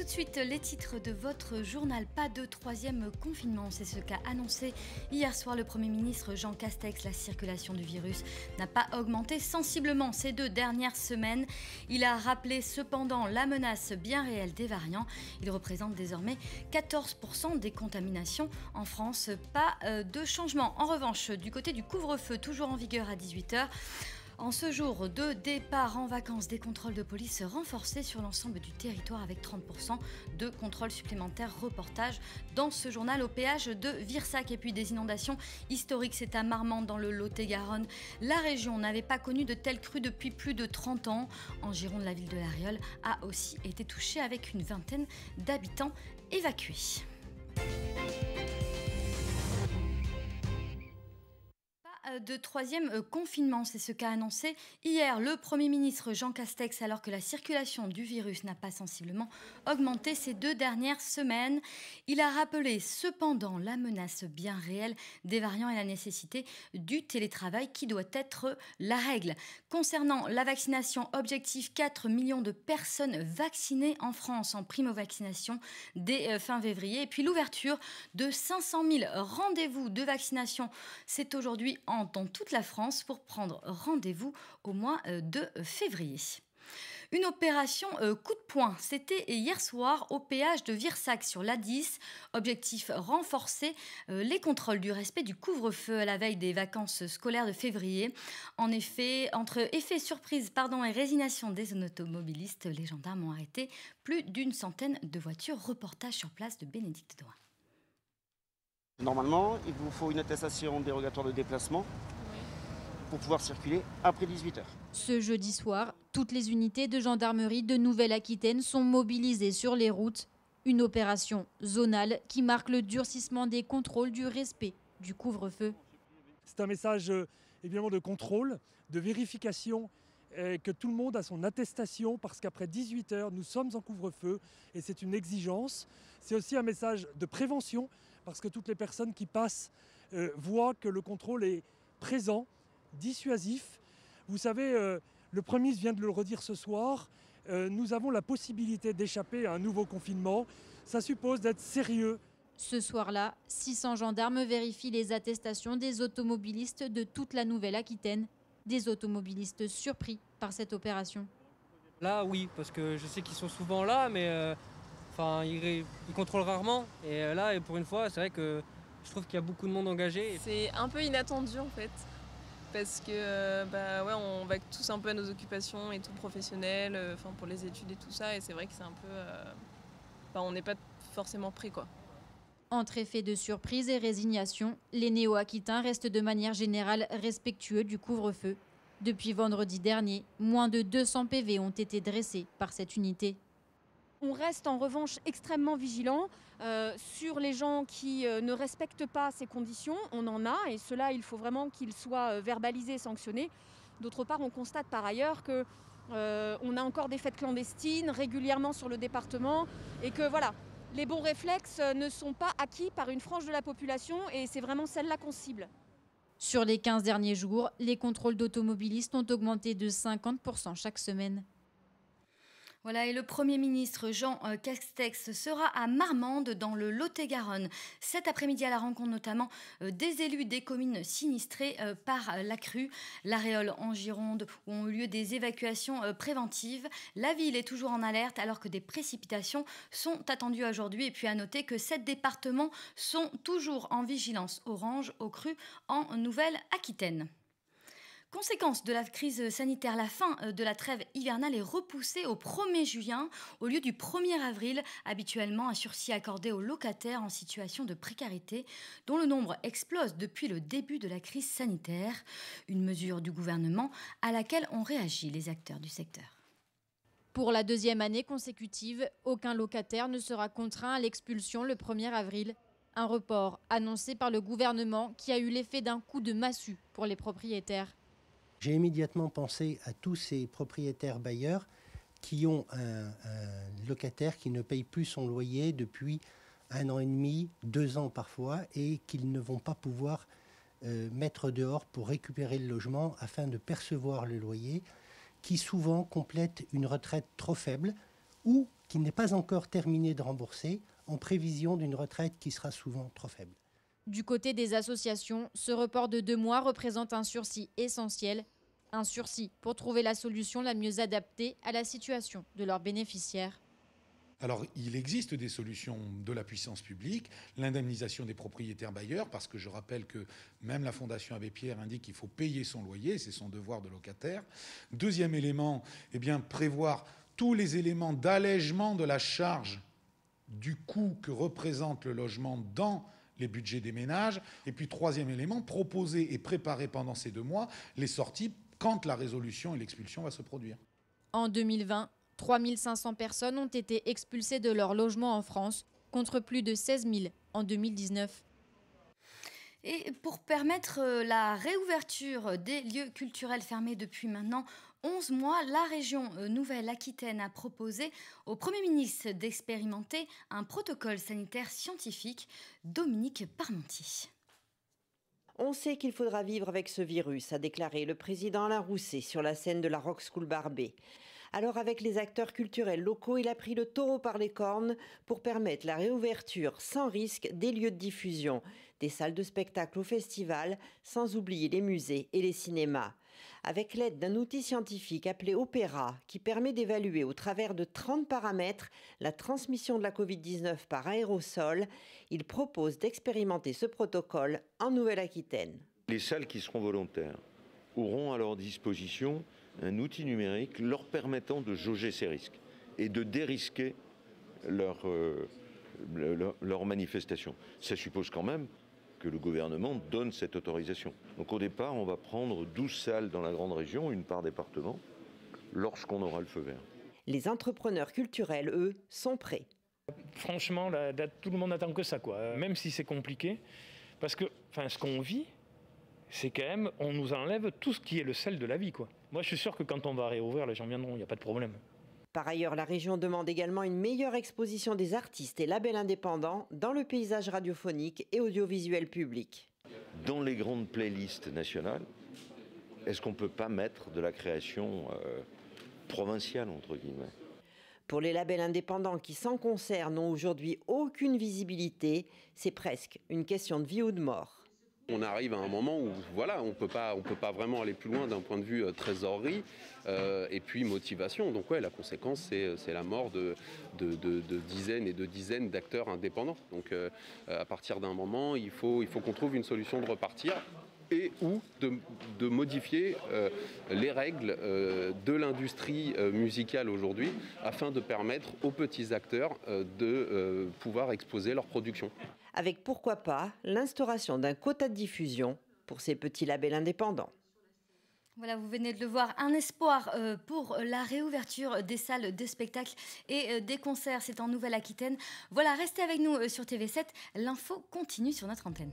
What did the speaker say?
tout de suite les titres de votre journal. Pas de troisième confinement, c'est ce qu'a annoncé hier soir le Premier ministre Jean Castex. La circulation du virus n'a pas augmenté sensiblement ces deux dernières semaines. Il a rappelé cependant la menace bien réelle des variants. Il représente désormais 14% des contaminations en France. Pas euh, de changement. En revanche, du côté du couvre-feu, toujours en vigueur à 18h, en ce jour de départ en vacances, des contrôles de police renforcés sur l'ensemble du territoire avec 30% de contrôles supplémentaires. Reportage dans ce journal au péage de Virsac et puis des inondations historiques. C'est à Marmande dans le Lot-et-Garonne. La région n'avait pas connu de telles crues depuis plus de 30 ans. En Gironde, la ville de La Réole a aussi été touchée avec une vingtaine d'habitants évacués. De troisième euh, confinement. C'est ce qu'a annoncé hier le Premier ministre Jean Castex alors que la circulation du virus n'a pas sensiblement augmenté ces deux dernières semaines. Il a rappelé cependant la menace bien réelle des variants et la nécessité du télétravail qui doit être la règle. Concernant la vaccination, objectif 4 millions de personnes vaccinées en France en primo-vaccination dès euh, fin février. Et puis l'ouverture de 500 000 rendez-vous de vaccination, c'est aujourd'hui dans toute la France pour prendre rendez-vous au mois euh, de février. Une opération euh, coup de poing, c'était hier soir au péage de Virsac sur l'A10. Objectif renforcer euh, les contrôles du respect du couvre-feu à la veille des vacances scolaires de février. En effet, entre effet surprise pardon, et résignation des automobilistes, les gendarmes ont arrêté plus d'une centaine de voitures. Reportage sur place de Bénédicte Drouin. Normalement, il vous faut une attestation dérogatoire de déplacement pour pouvoir circuler après 18h. Ce jeudi soir, toutes les unités de gendarmerie de Nouvelle-Aquitaine sont mobilisées sur les routes. Une opération zonale qui marque le durcissement des contrôles du respect du couvre-feu. C'est un message euh, évidemment de contrôle, de vérification que tout le monde a son attestation parce qu'après 18 heures, nous sommes en couvre-feu et c'est une exigence. C'est aussi un message de prévention parce que toutes les personnes qui passent euh, voient que le contrôle est présent, dissuasif. Vous savez, euh, le Premier ministre vient de le redire ce soir, euh, nous avons la possibilité d'échapper à un nouveau confinement. Ça suppose d'être sérieux. Ce soir-là, 600 gendarmes vérifient les attestations des automobilistes de toute la Nouvelle-Aquitaine des automobilistes surpris par cette opération. Là, oui, parce que je sais qu'ils sont souvent là, mais euh, enfin, ils, contrôlent rarement. Et euh, là, et pour une fois, c'est vrai que je trouve qu'il y a beaucoup de monde engagé. C'est un peu inattendu en fait, parce que euh, bah, ouais, on va tous un peu à nos occupations et tout professionnelles, enfin pour les études et tout ça, et c'est vrai que c'est un peu, bah, on n'est pas forcément prêt quoi. Entre effet de surprise et résignation, les néo-aquitains restent de manière générale respectueux du couvre-feu. Depuis vendredi dernier, moins de 200 PV ont été dressés par cette unité. On reste en revanche extrêmement vigilant euh, sur les gens qui euh, ne respectent pas ces conditions. On en a et cela, il faut vraiment qu'ils soient euh, verbalisés et sanctionnés. D'autre part, on constate par ailleurs que on a encore des fêtes clandestines régulièrement sur le département et que voilà, les bons réflexes ne sont pas acquis par une frange de la population et c'est vraiment celle-là qu'on cible. Sur les 15 derniers jours, les contrôles d'automobilistes ont augmenté de 50% chaque semaine. Voilà, et le Premier ministre Jean euh, Castex sera à Marmande, dans le Lot-et-Garonne, cet après-midi à la rencontre notamment euh, des élus des communes sinistrées euh, par la crue, l'Aréole en Gironde, où ont eu lieu des évacuations préventives. La ville est toujours en alerte alors que des précipitations sont attendues aujourd'hui. Et puis à noter que sept départements sont toujours en vigilance orange aux crues en Nouvelle-Aquitaine. Conséquence de la crise sanitaire, la fin euh, de la trêve hivernale est repoussée au 1er juin au lieu du 1er avril, habituellement un sursis accordé aux locataires en situation de précarité, dont le nombre explose depuis le début de la crise sanitaire. Une mesure du gouvernement à laquelle ont réagi les acteurs du secteur. Pour la deuxième année consécutive, aucun locataire ne sera contraint à l'expulsion le 1er avril. Un report annoncé par le gouvernement qui a eu l'effet d'un coup de massue pour les propriétaires. J'ai immédiatement pensé à tous ces propriétaires bailleurs qui ont un, locataire qui ne paye plus son loyer depuis un an et demi, deux ans parfois, et qu'ils ne vont pas pouvoir euh, mettre dehors pour récupérer le logement afin de percevoir le loyer, qui souvent complète une retraite trop faible ou qu'il n'est pas encore terminé de rembourser en prévision d'une retraite qui sera souvent trop faible. Du côté des associations, ce report de deux mois représente un sursis essentiel, un sursis pour trouver la solution la mieux adaptée à la situation de leurs bénéficiaires. Alors, il existe des solutions de la puissance publique, l'indemnisation des propriétaires bailleurs, parce que je rappelle que même la Fondation Abbé Pierre indique qu'il faut payer son loyer, c'est son devoir de locataire. Deuxième élément, eh bien, prévoir tous les éléments d'allègement de la charge du coût que représente le logement dans les budgets des ménages. Et puis, troisième élément, proposer et préparer pendant ces deux mois les sorties quand la résolution et l'expulsion va se produire. En 2020, 3500 personnes ont été expulsées de leur logement en France, contre plus de 16 000 en 2019. Et pour permettre euh, la réouverture des lieux culturels fermés depuis maintenant 11 mois, la région euh, Nouvelle-Aquitaine a proposé au Premier ministre d'expérimenter un protocole sanitaire scientifique. Dominique Parmentier. On sait qu'il faudra vivre avec ce virus, a déclaré le président Alain Rousset sur la scène de la Rock School Barbet. Alors avec les acteurs culturels locaux, il a pris le taureau par les cornes pour permettre la réouverture sans risque des lieux de diffusion, des salles de spectacle au festival, sans oublier les musées et les cinémas. Avec l'aide d'un outil scientifique appelé Opéra, qui permet d'évaluer au travers de 30 paramètres la transmission de la Covid-19 par aérosol, il propose d'expérimenter ce protocole en Nouvelle-Aquitaine. Les salles qui seront volontaires auront à leur disposition un outil numérique leur permettant de jauger ces risques et de dérisquer leur, euh. Ça suppose quand même que le gouvernement donne cette autorisation. Donc au départ, on va prendre 12 salles dans la grande région, une par département, lorsqu'on aura le feu vert. Les entrepreneurs culturels, eux, sont prêts. Franchement, tout le monde attend que ça, quoi. Même si c'est compliqué, parce que, enfin, ce qu'on vit, c'est quand même, on nous enlève tout ce qui est le sel de la vie, quoi. Moi, je suis sûr que quand on va réouvrir, les gens viendront, il n'y a pas de problème. Par ailleurs, la région demande également une meilleure exposition des artistes et labels indépendants dans le paysage radiophonique et audiovisuel public. Dans les grandes playlists nationales, est-ce qu'on ne peut pas mettre de la création euh, provinciale, entre guillemets? Pour les labels indépendants qui, sans concert, n'ont aujourd'hui aucune visibilité, c'est presque une question de vie ou de mort. On arrive à un moment où voilà, on peut pas, on peut pas vraiment aller plus loin d'un point de vue euh, trésorerie euh, et puis motivation. Donc ouais, la conséquence c'est la mort de, dizaines et de dizaines d'acteurs indépendants. Donc euh, à partir d'un moment, il faut, il faut qu'on trouve une solution de repartir et ou de, modifier les règles de l'industrie musicale aujourd'hui afin de permettre aux petits acteurs de pouvoir exposer leur production avec pourquoi pas l'instauration d'un quota de diffusion pour ces petits labels indépendants. Voilà, vous venez de le voir, un espoir euh, pour la réouverture des salles de spectacle et euh, des concerts, c'est en Nouvelle-Aquitaine. Voilà, restez avec nous euh, sur TV7, l'info continue sur notre antenne.